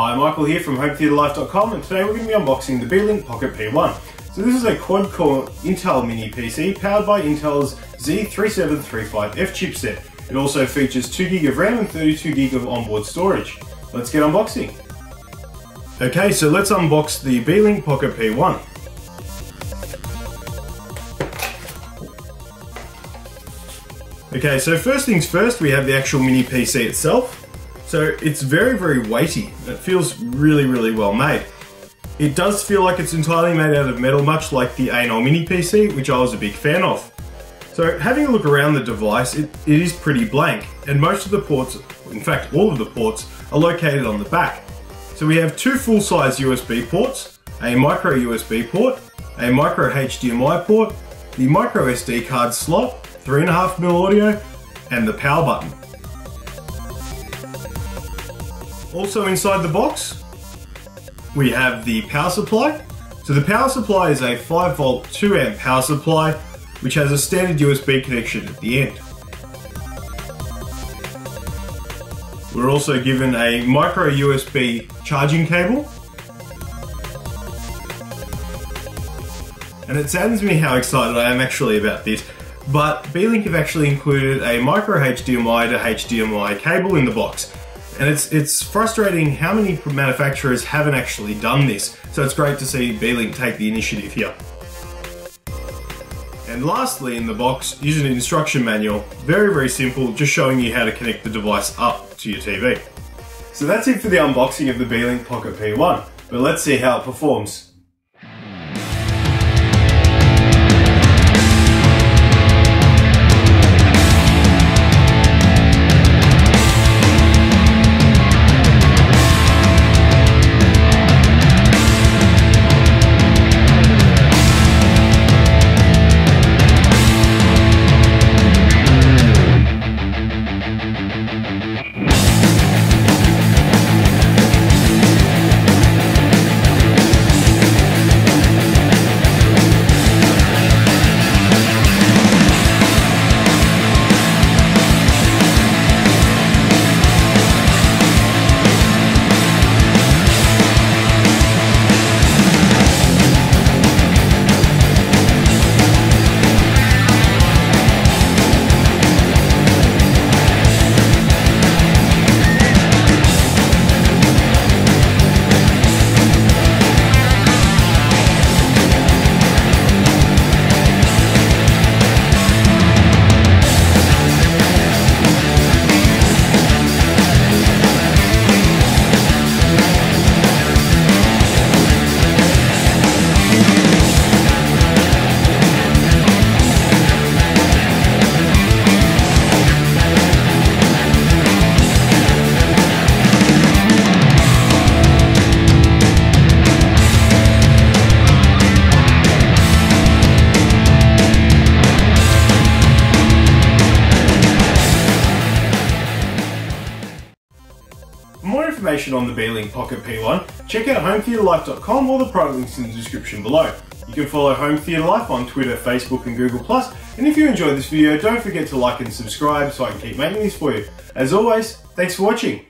Hi, Michael here from HomeTheatreLife.com and today we're going to be unboxing the Beelink Pocket P1. So this is a quad-core Intel mini PC powered by Intel's Z3735F chipset. It also features 2GB of RAM and 32GB of onboard storage. Let's get unboxing. Okay, so let's unbox the Beelink Pocket P1. Okay, so first things first, we have the actual mini PC itself. So it's very, very weighty. It feels really, really well made. It does feel like it's entirely made out of metal, much like the Ainol Mini PC, which I was a big fan of. So having a look around the device, it, it is pretty blank, and most of the ports, in fact all of the ports, are located on the back. So we have two full-size USB ports, a micro USB port, a micro HDMI port, the micro SD card slot, 3.5mm audio, and the power button. Also inside the box, we have the power supply. So the power supply is a 5 volt 2 amp power supply, which has a standard USB connection at the end. We're also given a micro USB charging cable. And it saddens me how excited I am actually about this, but Beelink have actually included a micro HDMI to HDMI cable in the box. And it's it's frustrating how many manufacturers haven't actually done this. So it's great to see Beelink take the initiative here. And lastly in the box is an instruction manual. Very, very simple, just showing you how to connect the device up to your TV. So that's it for the unboxing of the Beelink Pocket P1, but let's see how it performs. Information on the Beelink Pocket P1, check out hometheatrelife.com or the product links in the description below. You can follow Home Theatre Life on Twitter, Facebook and Google+, and if you enjoyed this video, don't forget to like and subscribe so I can keep making these for you. As always, thanks for watching.